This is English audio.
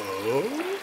Oh?